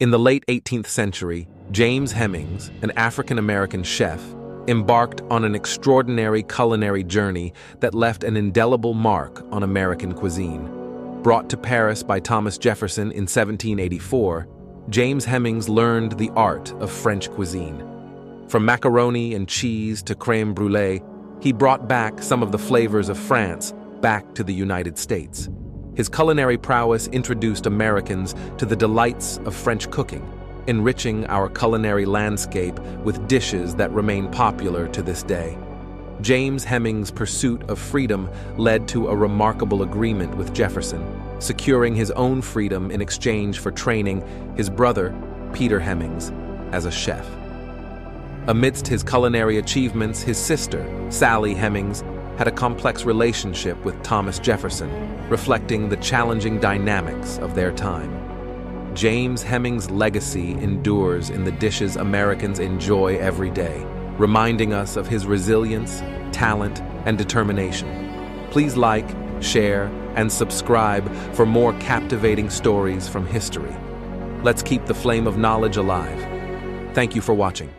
In the late 18th century, James Hemings, an African-American chef, embarked on an extraordinary culinary journey that left an indelible mark on American cuisine. Brought to Paris by Thomas Jefferson in 1784, James Hemings learned the art of French cuisine. From macaroni and cheese to creme brulee, he brought back some of the flavors of France back to the United States. His culinary prowess introduced Americans to the delights of French cooking, enriching our culinary landscape with dishes that remain popular to this day. James Hemings' pursuit of freedom led to a remarkable agreement with Jefferson, securing his own freedom in exchange for training his brother, Peter Hemings, as a chef. Amidst his culinary achievements, his sister, Sally Hemings, had a complex relationship with Thomas Jefferson, reflecting the challenging dynamics of their time. James Hemings' legacy endures in the dishes Americans enjoy every day, reminding us of his resilience, talent, and determination. Please like, share, and subscribe for more captivating stories from history. Let's keep the flame of knowledge alive. Thank you for watching.